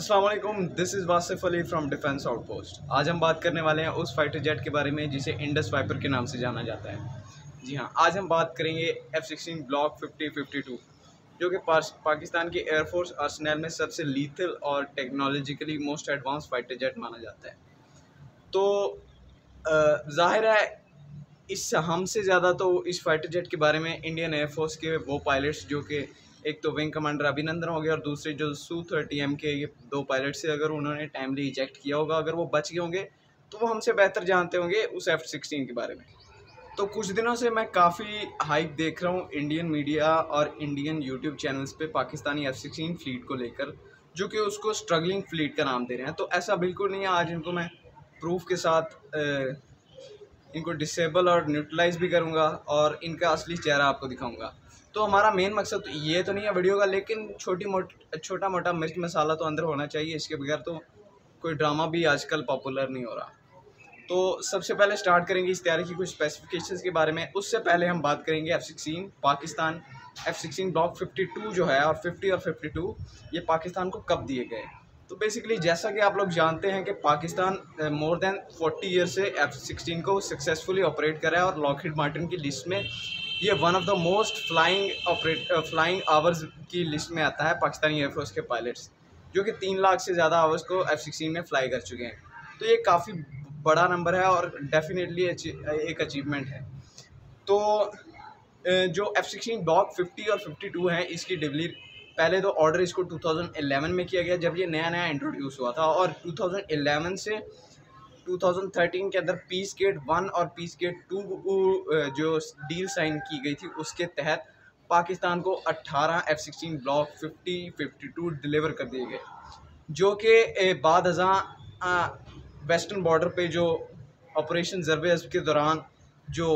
Aslam this is Wasif Ali from defence outpost आज हम बात करने वाले हैं उस फाइटर जेट के बारे में जिसे इंडस वाइपर के नाम से जाना जाता है। जी हाँ आज हम बात करेंगे F sixteen block fifty fifty two जो कि पाकिस्तान की एयरफोर्स आर्सनल में सबसे लीथल और technologically most advance fighter jet माना जाता है। तो ज़ाहिर है, इस हमसे ज़्यादा तो इस फाइटर जेट के बारे में इंडियन एयरफोर्स के वो पायलट्स जो कि एक तो विंग कमांडर अभिनंदन हो गया और दूसरे जो सू थर्टी एम के ये दो पायलट से अगर उन्होंने टाइमली इजेक्ट किया होगा, अगर वो बच गए होंगे तो वो हमसे बेहतर जानते होंगे उस एफ़ सिक्सटीन के बारे में। तो कुछ दिनों से मैं काफ़ी हाइप देख रहा हूँ इंडियन मीडिया और इंडियन यूट्यूब चैनल्स पे पाकिस्तानी एफ़ सिक्सटीन फ्लीट को लेकर, जो कि उसको स्ट्रगलिंग फ्लीट का नाम दे रहे हैं। तो ऐसा बिल्कुल नहीं है, आज इनको मैं प्रूफ के साथ इनको डिसेबल और न्यूट्रलाइज भी करूँगा और इनका असली चेहरा आपको दिखाऊँगा। तो हमारा मेन मकसद ये तो नहीं है वीडियो का, लेकिन छोटी मोट, छोटा मोटा मिर्च मसाला तो अंदर होना चाहिए। इसके बगैर तो कोई ड्रामा भी आजकल पॉपुलर नहीं हो रहा। तो सबसे पहले स्टार्ट करेंगे इस तैयारी की कुछ स्पेसिफिकेशंस के बारे में। उससे पहले हम बात करेंगे F sixteen Pakistan. F sixteen block fifty two जो है, और फिफ्टी और फिफ्टी टू ये पाकिस्तान को कब दिए गए? तो बेसिकली जैसा कि आप लोग जानते हैं कि Pakistan more than forty year से एफ़ सिक्सटीन को सक्सेसफुली ऑपरेट कर है, और लॉकहिड मार्टिन की लिस्ट में ये one of the most flying operate flying hours की लिस्ट में आता है पाकिस्तानी एयरफोर्स के पायलट्स जो कि तीन लाख से ज़्यादा आवर्स को एफ़ सिक्सटीन में फ्लाई कर चुके हैं। तो ये काफ़ी बड़ा नंबर है और डेफिनेटली एक अचीवमेंट है। तो जो एफ़ सिक्सटीन ब्लॉक फिफ्टी और फिफ्टी टू है, इसकी डिलीवरी पहले तो ऑर्डर इसको 2011 में किया गया, जब ये नया नया इंट्रोड्यूस हुआ था और 2011 से 2013 के अंदर पीस गेट वन और पीस गेट टू जो डील साइन की गई थी उसके तहत पाकिस्तान को 18 एफ़ सिक्सटीन ब्लॉक 50 52 डिलीवर कर दिए गए जो कि बाद हज़ा वेस्टर्न बॉर्डर पे जो ऑपरेशन जरबे के दौरान जो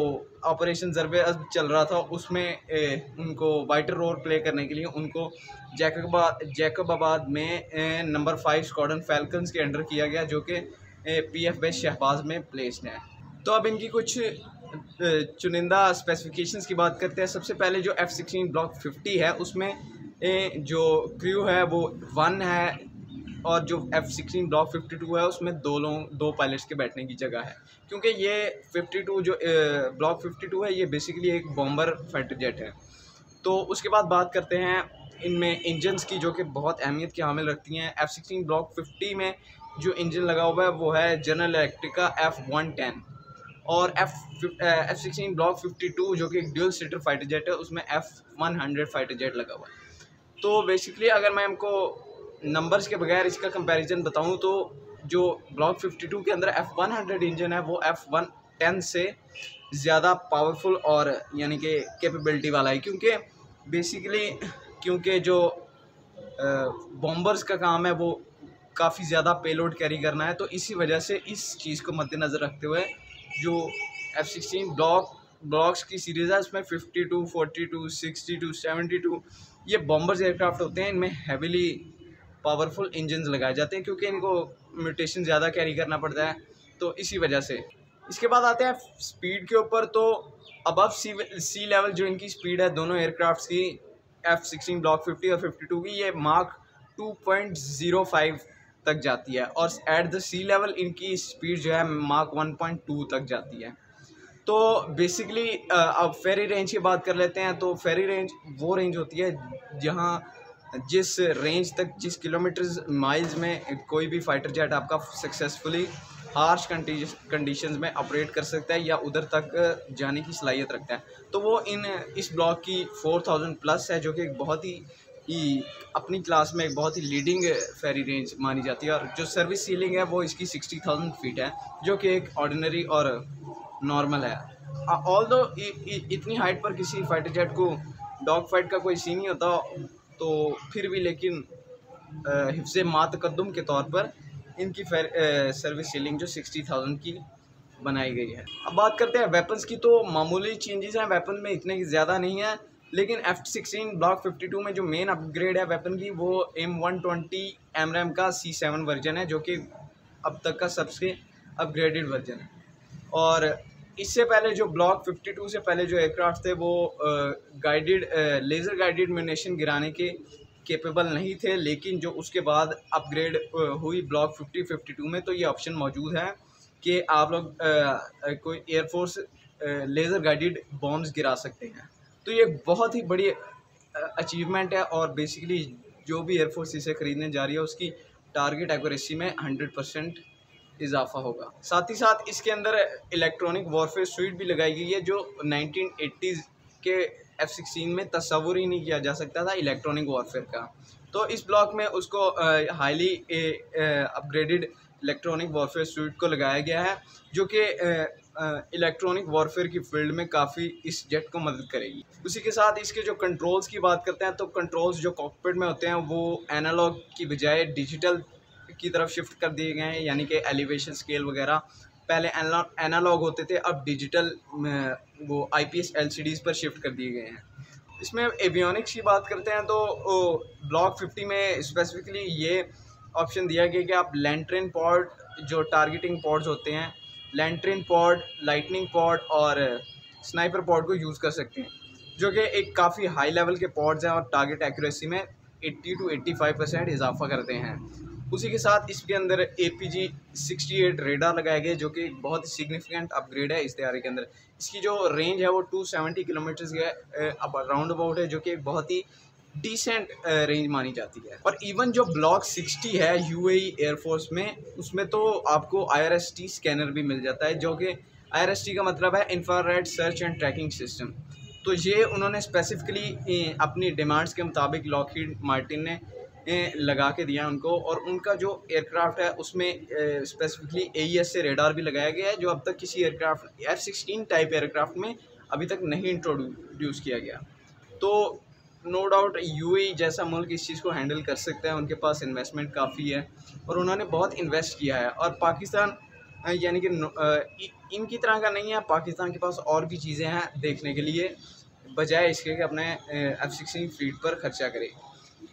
ऑपरेशन जरबे चल रहा था उसमें ए, उनको वाइटर रोल प्ले करने के लिए उनको जैकबाबाद जैकबाबाद में नंबर फाइव स्कॉडन फैल्कन्स के अंडर किया गया जो कि पी एफ़ बेस शहबाज में प्लेस्ड है। तो अब इनकी कुछ चुनिंदा स्पेसिफिकेशंस की बात करते हैं। सबसे पहले जो एफ़ सिक्सटीन ब्लॉक फिफ्टी है, उसमें जो क्रू है, वो वन है और जो F sixteen block fifty two है, उसमें दो लोग, दो पायलट्स के बैठने की जगह है। क्योंकि ये फिफ्टी टू जो ब्लॉक फिफ्टी टू है, ये बेसिकली एक बॉम्बर फाइटर जेट है। तो उसके बाद बात करते हैं, इनमें इंजन्स की, जो कि बहुत अहमियत की हामिल रखती हैं। एफ़ सिक्सटीन ब्लॉक फिफ्टी में जो इंजन लगा हुआ है, वो है General Electric F one ten और F F sixteen block fifty two जो कि ड्यूल सीटर फाइटर जेट है, उसमें F one hundred fighter jet लगा हुआ है। तो बेसिकली अगर मैं हमको नंबर्स के बगैर इसका कंपैरिजन बताऊँ तो जो ब्लॉक फिफ्टी टू के अंदर एफ़ वन हंड्रेड इंजन है, वो एफ़ वन टेन से ज़्यादा पावरफुल और यानी कि कैपेबिलिटी वाला है, क्योंकि बेसिकली क्योंकि जो बॉम्बर्स का काम है, वो काफ़ी ज़्यादा पेलोड कैरी करना है तो इसी वजह से इस चीज़ को मद्देनज़र रखते हुए जो एफ़ सिक्सटीन ब्लॉक ब्लॉक्स की सीरीज़ है, उसमें fifty two forty two sixty two seventy two ये बॉम्बर्स एयरक्राफ्ट होते हैं, इनमें हैविली पावरफुल इंजन लगाए जाते हैं, क्योंकि इनको म्यूटेशन ज़्यादा कैरी करना पड़ता है तो इसी वजह से। इसके बाद आते हैं स्पीड के ऊपर तो अबव सी सी लेवल जो इनकी स्पीड है, दोनों एयरक्राफ्ट की एफ़ सिक्सटीन ब्लॉक फिफ्टी और फिफ्टी टू की, ये mark two point zero five तक जाती है और एट द सी लेवल इनकी स्पीड जो है पॉइंट टू तक जाती है। तो बेसिकली अब फेरी रेंज की बात कर लेते हैं तो फेरी रेंज वो रेंज होती है जहाँ जिस रेंज तक, जिस किलोमीटर माइल्स में कोई भी फाइटर जेट आपका सक्सेसफुली हार्श कंडीशन में ऑपरेट कर सकता है या उधर तक जाने की सलाहियत रखता है। तो वो इन, इस ब्लॉक की फोर थाउज़ेंड प्लस है, जो कि एक बहुत ही ही अपनी क्लास में एक बहुत ही लीडिंग फेरी रेंज मानी जाती है और जो सर्विस सीलिंग है वो इसकी सिक्सटी थाउज़ेंड फीट है, जो कि एक ऑर्डिनरी और नॉर्मल है। ऑल दो इतनी हाइट पर किसी फाइटर जेट को डॉग फाइट का कोई सीन नहीं होता तो फिर भी लेकिन हिफ्ज मातकदम के तौर पर इनकी फेर सर्विस सीलिंग जो सिक्सटी थाउज़ेंड की बनाई गई है। अब बात करते हैं वेपन्स की तो मामूली चेंजेस हैं वेपन में इतने ज़्यादा नहीं है। लेकिन F sixteen block fifty two में जो मेन अपग्रेड है वेपन की, वो M one twenty M RAM का सी सेवन वर्जन है, जो कि अब तक का सबसे अपग्रेडेड वर्जन है। और इससे पहले जो ब्लॉक 52 से पहले जो एयरक्राफ्ट थे, वो गाइडेड लेज़र गाइडेड म्यूनेशन गिराने के केपेबल नहीं थे, लेकिन जो उसके बाद अपग्रेड हुई ब्लॉक फिफ्टी फिफ्टी टू में तो ये ऑप्शन मौजूद है कि आप लोग कोई एयरफोर्स लेज़र गाइडेड बॉम्ब्स गिरा सकते हैं। तो ये बहुत ही बड़ी अचीवमेंट है और बेसिकली जो भी एयरफोर्स इसे ख़रीदने जा रही है, उसकी टारगेट एक्यूरेसी में हंड्रेड परसेंट इजाफा होगा। साथ ही साथ इसके अंदर इलेक्ट्रॉनिक वॉरफेयर स्वीट भी लगाई गई है, जो 1980s के एफ़ सिक्सटीन में तस्वुर ही नहीं किया जा सकता था इलेक्ट्रॉनिक वॉरफेयर का। तो इस ब्लॉक में उसको highly upgraded electronic warfare suite को लगाया गया है, जो कि इलेक्ट्रॉनिक वॉरफेयर की फ़ील्ड में काफ़ी इस जेट को मदद करेगी। उसी के साथ इसके जो कंट्रोल्स की बात करते हैं तो कंट्रोल्स जो कॉकपिट में होते हैं, वो एनालॉग की बजाय डिजिटल की तरफ़ शिफ्ट कर दिए गए हैं, यानी कि एलिवेशन स्केल वगैरह। पहले एनालॉग होते थे, अब डिजिटल वो आई पी एस पर शिफ्ट कर दिए गए हैं। इसमें एवियोनिक्स की बात करते हैं तो ब्लॉक फिफ्टी में स्पेसिफिकली ये ऑप्शन दिया गया कि आप लैंट्रेन पॉड जो टारगेटिंग पॉड्स होते हैं लैंट्रेन पॉड लाइटनिंग पॉड और स्नाइपर पॉड को यूज़ कर सकते हैं, जो कि एक काफ़ी हाई लेवल के पॉड्स हैं और टारगेट एक्यूरेसी में 80 टू 85 परसेंट इजाफा करते हैं। उसी के साथ इसके अंदर A P G sixty eight radar लगाए गए, जो कि बहुत ही सिग्निफिकेंट अपग्रेड है इस तैयारी के अंदर। इसकी जो रेंज है वो टू सेवेंटी किलोमीटर्स के राउंड अबाउट है, जो कि बहुत ही डिसेंट रेंज मानी जाती है। और इवन जो ब्लॉक 60 है यूएई एयरफोर्स में, उसमें तो आपको आईआरएसटी स्कैनर भी मिल जाता है, जो कि आईआरएसटी का मतलब है infrared search and tracking system तो ये उन्होंने स्पेसिफिकली अपनी डिमांड्स के मुताबिक लॉकहीड मार्टिन ने लगा के दिया उनको। और उनका जो एयरक्राफ्ट है, उसमें स्पेसिफिकली ए से रेडार भी लगाया गया है, जो अब तक किसी aircraft F sixteen type aircraft में अभी तक नहीं इंट्रोड्यूस किया गया। तो नो डाउट यू जैसा मुल्क इस चीज़ को हैंडल कर सकता है, उनके पास इन्वेस्टमेंट काफ़ी है और उन्होंने बहुत इन्वेस्ट किया है। और पाकिस्तान यानी कि इनकी तरह का नहीं है, पाकिस्तान के पास और भी चीज़ें हैं देखने के लिए, बजाय इसके कि अपने एफ़ सिक्सटीन फ्लीट पर खर्चा करें।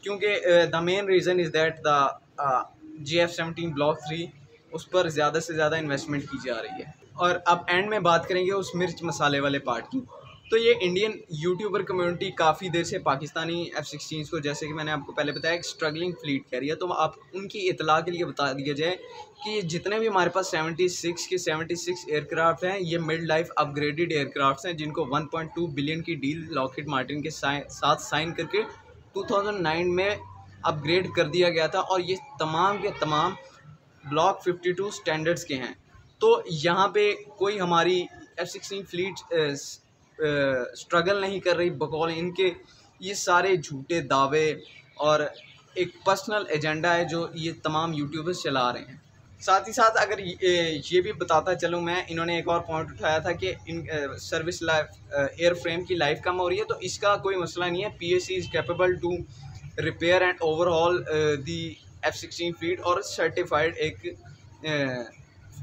क्योंकि the main reason is that the J F seventeen block three उस पर ज़्यादा से ज़्यादा इन्वेस्टमेंट की जा रही है। और अब एंड में बात करेंगे उस मिर्च मसाले वाले पार्ट की। तो ये इंडियन यूट्यूबर कम्युनिटी काफ़ी देर से पाकिस्तानी एफ़ सिक्सटीन को, जैसे कि मैंने आपको पहले बताया, एक स्ट्रगलिंग फ्लीट कह रही है। तो आप उनकी इतला के लिए बता दिया जाए कि जितने भी हमारे पास 76 के 76 एयरक्राफ्ट हैं, ये मिड लाइफ अपग्रेडेड एयरक्राफ्ट हैं, जिनको 1.2 बिलियन की डील लॉकेट मार्टिन के साथ साइन करके 2009 में अपग्रेड कर दिया गया था और ये तमाम के तमाम ब्लॉक 52 स्टैंडर्ड्स के हैं। तो यहाँ पे कोई हमारी एफ़ सिक्सटीन फ्लीट स्ट्रगल नहीं कर रही, बकौल इनके ये सारे झूठे दावे और एक पर्सनल एजेंडा है जो ये तमाम यूट्यूबर्स चला रहे हैं। साथ ही साथ अगर ये भी बताता चलूँ मैं, इन्होंने एक और पॉइंट उठाया था कि in service life air frame की लाइफ कम हो रही है तो इसका कोई मसला नहीं है। P S C is capable to repair and overall the F sixteen fleet और सर्टिफाइड एक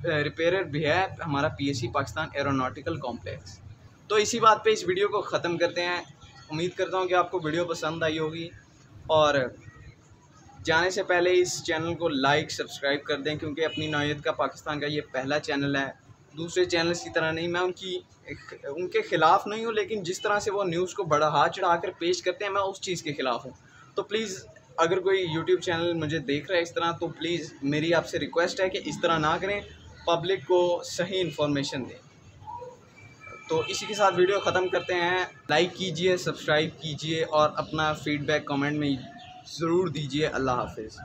रिपेयर भी है हमारा P S C Pakistan aeronautical complex तो इसी बात पे इस वीडियो को ख़त्म करते हैं। उम्मीद करता हूँ कि आपको वीडियो पसंद आई होगी। और जाने से पहले इस चैनल को लाइक, सब्सक्राइब कर दें, क्योंकि अपनी नौीयत का पाकिस्तान का ये पहला चैनल है। दूसरे चैनल्स की तरह नहीं, मैं उनकी उनके ख़िलाफ़ नहीं हूँ, लेकिन जिस तरह से वो न्यूज़ को बढ़ा हाथ चढ़ा कर पेश करते हैं, मैं उस चीज़ के ख़िलाफ़ हूँ। तो प्लीज़, अगर कोई यूट्यूब चैनल मुझे देख रहा है इस तरह तो प्लीज़ मेरी आपसे रिक्वेस्ट है कि इस तरह ना करें। पब्लिक को सही इन्फॉर्मेशन दें। तो इसी के साथ वीडियो ख़त्म करते हैं। लाइक कीजिए सब्सक्राइब कीजिए और अपना फीडबैक कमेंट में ज़रूर दीजिए। अल्लाह हाफिज़।